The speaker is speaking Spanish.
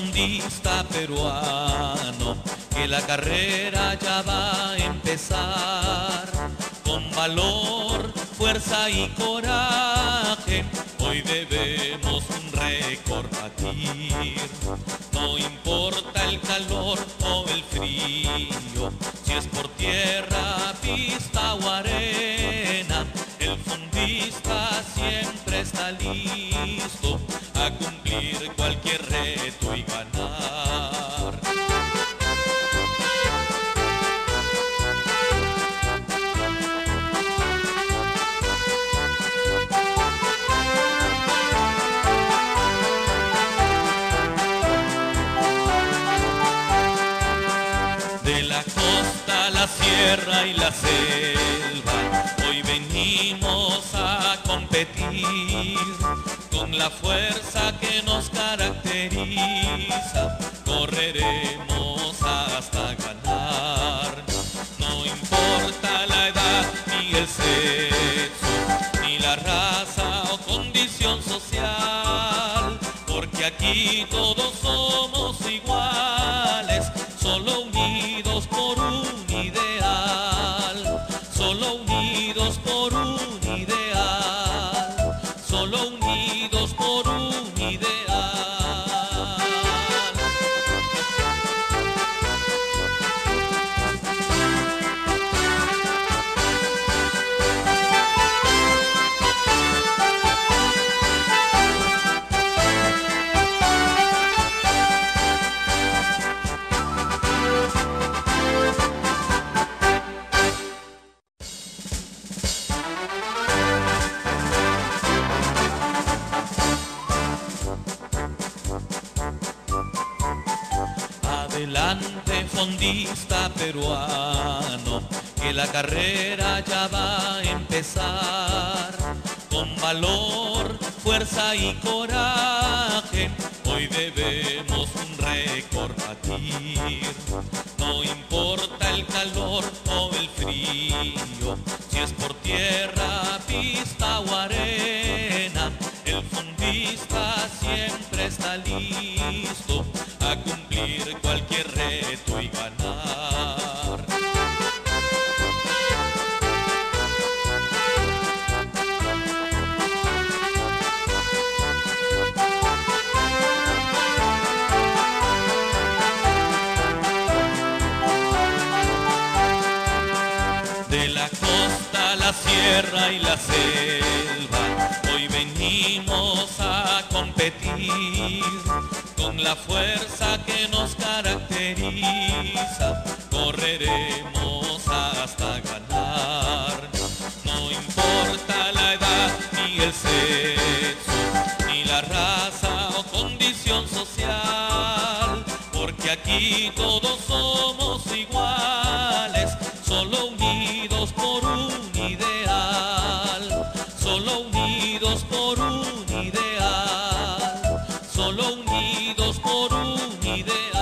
fondista peruano, que la carrera ya va a empezar. Con valor, fuerza y coraje, hoy debemos un récord batir. No importa el calor o el frío, si es por tierra, pista o arena, el fondista siempre está listo a cumplir cualquier la costa la sierra y la selva, hoy venimos a competir con la fuerza que nos caracteriza. Correremos hasta ganar. No importa la edad ni el sexo, ni la raza o condición social, porque aquí todos somos iguales, solo unidos por un ideal. Fondista peruano, que la carrera ya va a empezar. Con valor, fuerza y coraje, hoy debemos un récord batir. No importa el calor o el frío, si es por tierra, pista o arena, el fondista siempre está listo la costa, la sierra y la selva. Hoy venimos a competir con la fuerza que nos caracteriza. Correremos hasta ganar. No importa la edad ni el sexo, ni la raza o condición social, porque aquí todos somos solo unidos por un ideal.